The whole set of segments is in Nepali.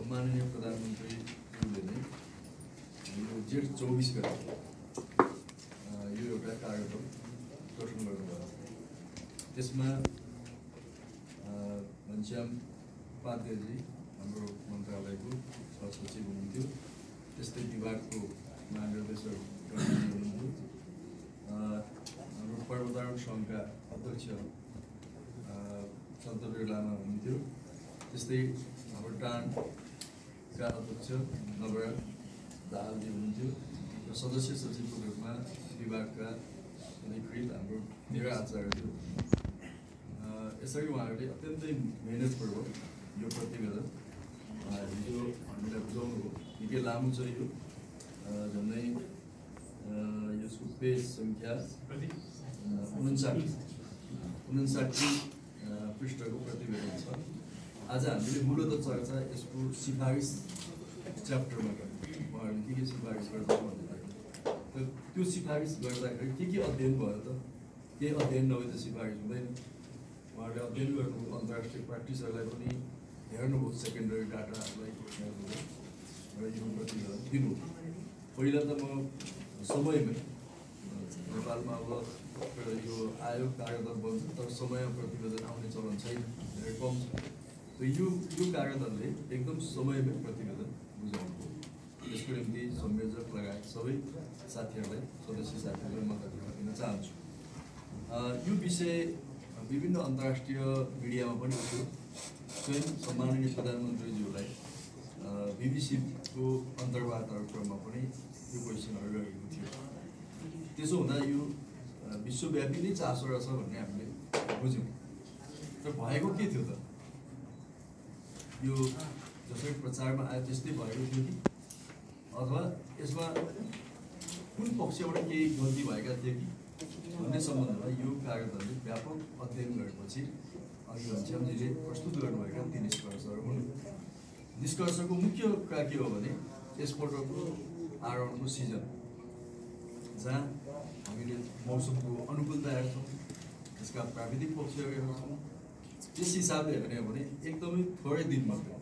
सम्माननीय प्रधानमन्त्रीज्यूले नै यो जेठ चौबिस गते यो एउटा कार्यक्रम गठन गर्नुभयो। त्यसमा घनश्याम उपाध्यायजी हाम्रो मन्त्रालयको सहसचिव हुनुहुन्थ्यो। त्यस्तै विभागको महानिर्देशक हुनुहुन्थ्यो। हाम्रो पर्वतारोहण सङ्घका अध्यक्ष सन्तवीर लामा हुनुहुन्थ्यो। त्यस्तै हाम्रो टानका अध्यक्ष नवराज दाहालजी हुनुहुन्थ्यो र सदस्य सचिवको रूपमा विभागका अधिकृत हाम्रो मेरा आचार्यहरू अ, यसरी उहाँहरूले अत्यन्तै मिहिनेतपूर्वक यो प्रतिवेदन हिजो हामीलाई बुझाउनु हो निकै लामो छ यो झन्डै यसको पेज सङ्ख्या उन्साठी उन्साठी पृष्ठको प्रतिवेदन छ आज हामीले मूलत चर्चा यसको सिफारिस च्याप्टरमा गर्यौँ उहाँहरूले के के सिफारिस गर्दा भन्दाखेरि त्यो सिफारिस गर्दाखेरि के के अध्ययन भयो त? केही अध्ययन नभए त सिफारिस हुँदैन। उहाँहरूले अध्ययन गर्नुभयो अन्तर्राष्ट्रिय प्र्याक्टिसहरूलाई पनि हेर्नुभयो सेकेन्डरी डाटाहरूलाई र यो प्रतिवेदन दिनु पहिला त म समयमै नेपालमा अब यो आयोग कार्यदल बन्छ तर समय प्रतिवेदन आउने चलन छैन धेरै कम छ। त यो यो कार्यदलले एकदम समयमै प्रतिवेदन बुझाउनु यसको निम्ति संयोजक लगायत सबै साथीहरूलाई सदस्य साथीहरूलाई म धन्यवाद दिन चाहन्छु यो विषय विभिन्न अन्तर्राष्ट्रिय मिडियामा पनि थियो स्वयं सम्माननीय प्रधानमन्त्रीज्यूलाई बिबिसीको अन्तर्वार्ताक्रममा पनि यो क्वेसनहरू रहेको थियो त्यसो हुँदा यो विश्वव्यापी नै चासो रहेछ भन्ने हामीले बुझ्यौँ र भएको के थियो त यो जसरी प्रचारमा आयो त्यस्तै भएको थियो कि अथवा यसमा कुन पक्षबाट केही गल्ती भएका थिए कि? भन्ने सम्बन्धमा यो कार्यदलले व्यापक अध्ययन गरेपछि अघि घनश्यामजीले प्रस्तुत गर्नुभएका ती निष्कर्षहरू हुन्। निष्कर्षको मुख्य कुरा के हो भने यसपल्टको आरोहणको सिजन जहाँ हामीले मौसमको अनुकूलता हेर्छौँ त्यसका प्राविधिक पक्षहरू हेर्छौँ त्यस हिसाबले हेर्ने हो भने एकदमै थोरै दिन मात्रै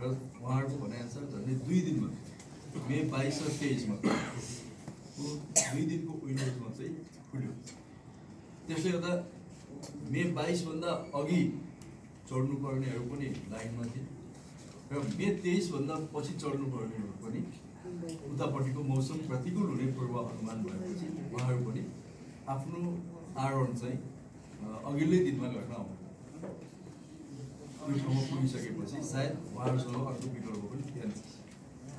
र उहाँहरूको भनाइअनुसार झन्डै दुई दिन मात्रै मे बाइस र तेइस मात्रै को दुई दिनको विन्डोज मात्रै खुल्यो। त्यसले गर्दा मे बाइसभन्दा अघि चढ्नुपर्नेहरू पनि लाइनमा थिए। र मे तेइसभन्दा पछि चढ्नुपर्नेहरू पनि उतापट्टिको मौसम प्रतिकूल हुने पूर्व अनुमान भएपछि उहाँहरू पनि आफ्नो आरोहण चाहिँ अघिल्लै दिनमा गर्न आउनु त्यो ठाउँमा पुगिसकेपछि सायद उहाँहरूसँग अर्को विकल्प पनि थिएन।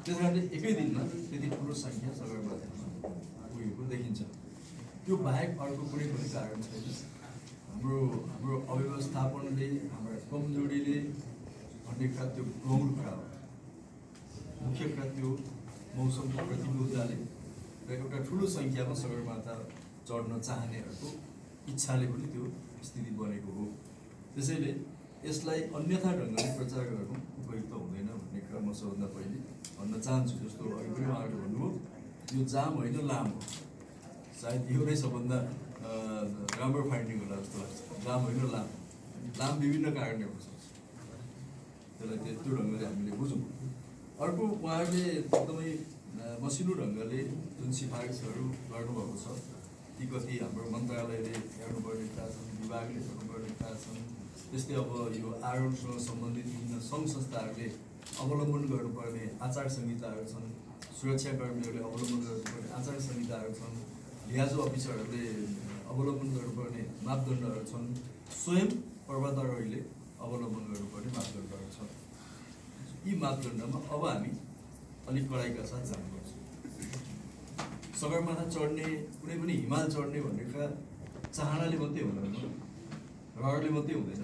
त्यस कारणले एकै दिनमा त्यति ठुलो सङ्ख्या सगरमाथामा पुगेको देखिन्छ। त्यो बाहेक अर्को कुनै पनि कारण छैन। हाम्रो हाम्रो अव्यवस्थापनले हाम्रा कमजोरीले भन्ने कुरा त्यो गौर कुरा हो मुख्य कुरा त्यो मौसमको प्रतिकूलताले र एउटा ठुलो सङ्ख्यामा सगरमाथा चढ्न चाहनेहरूको इच्छाले पनि त्यो स्थिति बनेको हो। त्यसैले यसलाई अन्यथा ढङ्गले प्रचार गर्नु उपयुक्त हुँदैन भन्ने कुरा म सबभन्दा पहिले भन्न चाहन्छु जस्तो अघि पनि उहाँहरूले भन्नुभयो यो जाम होइन लाम हो। सायद यो नै सबभन्दा राम्रो फाइन्डिङ होला जस्तो लाग्छ। जाम होइन लाम लाम विभिन्न कारणले हुन सक्छ त्यसलाई त्यो ढङ्गले हामीले बुझौँ। अर्को उहाँहरूले एकदमै मसिनो ढङ्गले जुन सिफारिसहरू गर्नुभएको छ ती कति हाम्रो मन्त्रालयले हेर्नुपर्ने कुरा छन् विभागले हेर्नुपर्ने कुरा छन् त्यस्तै अब यो आरोहणसँग सम्बन्धित विभिन्न सङ्घ संस्थाहरूले अवलम्बन गर्नुपर्ने आचार संहिताहरू छन् सुरक्षाकर्मीहरूले अवलम्बन गर्नुपर्ने आचार संहिताहरू छन् लियाजो अफिसरहरूले अवलम्बन गर्नुपर्ने मापदण्डहरू छन् स्वयं पर्वतारोहीले अवलम्बन गर्नुपर्ने मापदण्डहरू छन्। यी मापदण्डमा अब हामी अलिक कडाइका साथ जानुपर्छ। सगरमाथा चढ्ने कुनै पनि हिमाल चढ्ने भन्ने कुरा चाहनाले मात्रै हुँदैन। रहरले मात्रै हुँदैन।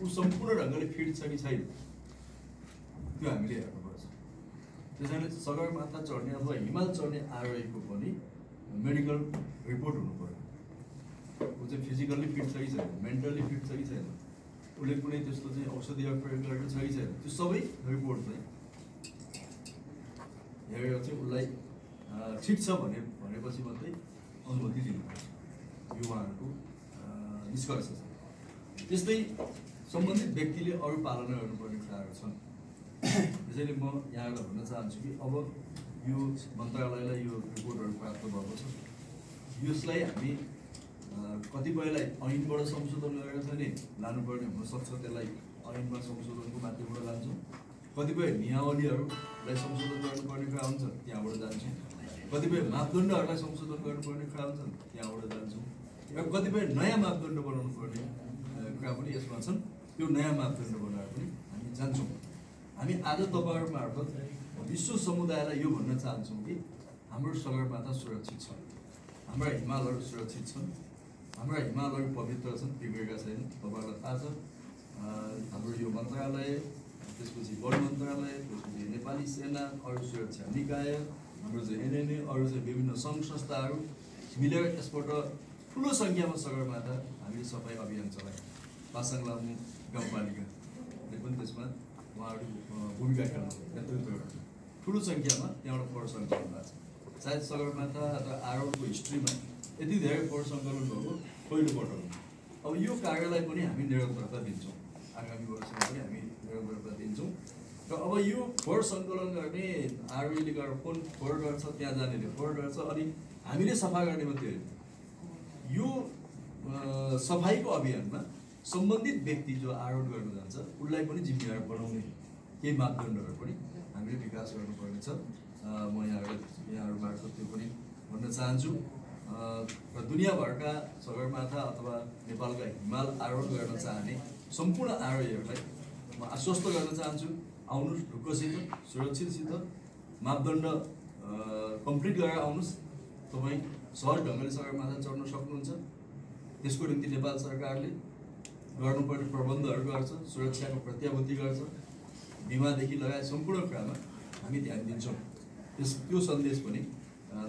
ऊ सम्पूर्ण ढङ्गले फिट छ कि छैन त्यो हामीले हेर्नुपर्छ। त्यस कारणले सगरमाथा चढ्ने अथवा हिमाल चढ्ने आरोहीको पनि मेडिकल रिपोर्ट हुनु पऱ्यो ऊ चाहिँ फिजिकल्ली फिट छ कि छैन मेन्टल्ली फिट छ कि छैन उसले कुनै त्यस्तो चाहिँ औषधि प्रयोग गरेको छ कि छैन त्यो सबै रिपोर्ट चाहिँ हेरेर चाहिँ उसलाई ठिक छ भने भनेपछि मात्रै अनुमति दिनुपर्छ। यो उहाँहरूको निष्कर्ष छ। त्यस्तै सम्बन्धित व्यक्तिले अरू पालना गर्नुपर्ने कुराहरू छन्। त्यसैले म यहाँबाट भन्न चाहन्छु कि अब यो मन्त्रालयलाई यो रिपोर्टहरू प्राप्त भएको छ। यसलाई हामी कतिपयलाई ऐनबाट संशोधन गरेर चाहिँ लानुपर्ने हुनसक्छ त्यसलाई ऐनमा संशोधनको माध्यमबाट लान्छौँ। कतिपय नियावलीहरूलाई संशोधन गर्नुपर्ने कुरा हुन्छ त्यहाँबाट जान्छौँ। कतिपय मापदण्डहरूलाई संशोधन गर्नुपर्ने कुरा हुन्छ त्यहाँबाट जान्छौँ। र कतिपय नयाँ मापदण्ड बनाउनु पर्ने कुरा पनि यसमा छन्। त्यो नयाँ मापदण्ड बनाएर पनि हामी जान्छौँ। हामी आज तपाईँहरू मार्फत विश्व समुदायलाई यो भन्न चाहन्छौँ कि हाम्रो सगरमाथा सुरक्षित छ। हाम्रा हिमालहरू सुरक्षित छन्। हाम्रा हिमालहरू पवित्र छन् बिग्रेका छैनन्। तपाईँहरूलाई थाहा छ। हाम्रो यो मन्त्रालय त्यसपछि वन मन्त्रालय त्यसपछि नेपाली सेना अरू सुरक्षा निकाय हाम्रो चाहिँ एनएनए अरू चाहिँ विभिन्न सङ्घ संस्थाहरू मिलेर यसबाट ठुलो सङ्ख्यामा सगरमाथा हामीले सफाइ अभियान चलायौँ। पासाङ लामु गाउँपालिकाले पनि त्यसमा उहाँहरू भूमिका खेल्नु नेतृत्व गर्नु। ठुलो सङ्ख्यामा त्यहाँबाट फोहोर सङ्कलन भएको छ। सायद सगरमाथा अथवा आरोपको हिस्ट्रीमा यति धेरै फोहोर सङ्कलन भएको पहिलोपटक हो। अब यो कार्यलाई पनि हामी निरन्तरता दिन्छौँ। आगामी वर्षमा पनि हामी निरन्तरता दिन्छौँ। र अब यो फोहोर सङ्कलन गर्ने आरओले गरेर फोन फोहोर गर्छ त्यहाँ जानेले फोहोर गर्छ अनि हामीले सफा गर्ने मात्रै होइन। यो सफाइको अभियानमा सम्बन्धित व्यक्ति जो आरोप गर्न जान्छ उसलाई पनि जिम्मेवार बनाउने केही मापदण्डहरू पनि हामीले विकास गर्नुपर्ने छ अ, म यहाँहरू मार्फत त्यो पनि भन्न चाहन्छु। र दुनियाँभरका सगरमाथा अथवा नेपालका हिमाल आरोहण गर्न चाहने सम्पूर्ण आरोहीहरूलाई म आश्वस्त गर्न चाहन्छु। आउनुहोस् ढुक्कसित सुरक्षितसित मापदण्ड कम्प्लिट गरेर आउनुहोस्। तपाईँ सहज ढङ्गले सगरमाथा चढ्न सक्नुहुन्छ। त्यसको निम्ति नेपाल सरकारले गर्नुपर्ने प्रबन्धहरू गर्छ सुरक्षाको प्रत्याभूति गर्छ। बिमादेखि लगायत सम्पूर्ण कुरामा हामी ध्यान दिन्छौँ। त्यस त्यो सन्देश पनि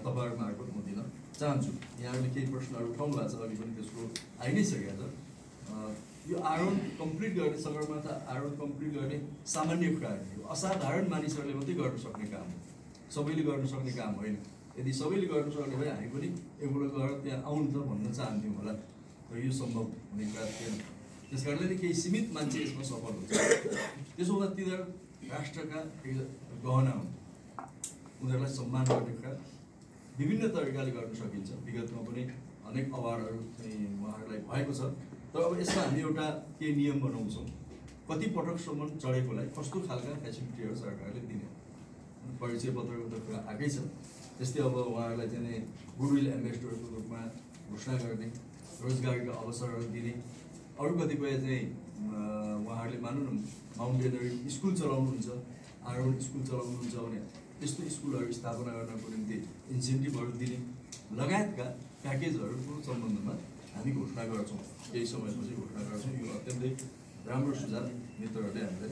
तपाईँहरू मार्फत म दिन चाहन्छु। यहाँहरूले केही प्रश्नहरू उठाउनु भएको छ अघि पनि त्यसको आइ नै सकेको छ। यो आरोहण कम्प्लिट गर्ने सगरमाथा आरोहण कम्प्लिट गर्ने सामान्य कुरा होइन यो असाधारण मानिसहरूले मात्रै गर्न सक्ने काम हो। सबैले गर्न सक्ने काम होइन। यदि सबैले गर्न सक्ने भए हामी पनि एकपल्ट गएर त्यहाँ आउनु त भन्न चाहन्थ्यौँ होला। तर यो सम्भव हुने कुरा थिएन। त्यस कारणले नि केही सीमित मान्छे यसमा सफल हुन्छ। त्यसो हुँदा तिनीहरू राष्ट्रका गहना हुन्। उनीहरूलाई सम्मान गर्ने कुरा विभिन्न तरिकाले गर्न सकिन्छ। विगतमा पनि अनेक अवार्डहरू चाहिँ उहाँहरूलाई भएको छ। तर अब यसमा हामी एउटा केही नियम बनाउँछौँ? कति पटकसम्म चढेकोलाई कस्तो खालका फेसिलिटीहरू सरकारले दिने? परिचय पत्रको त कुरा आएकै छ। त्यस्तै अब उहाँहरूलाई चाहिँ गुडविल एम्बेसडरको रूपमा घोषणा गर्ने रोजगारीका अवसरहरू दिने अरू कतिपय चाहिँ उहाँहरूले मानौँ न माउन्टेनरी स्कुल चलाउनुहुन्छ आरोहण स्कुल चलाउनुहुन्छ भने त्यस्तो स्कुलहरू स्थापना गर्नको निम्ति इन्सेन्टिभहरू दिने लगायतका प्याकेजहरूको सम्बन्धमा हामी घोषणा गर्छौँ केही समयपछि घोषणा गर्छौँ यो अत्यन्तै राम्रो सुझाव मित्रहरूले हामीलाई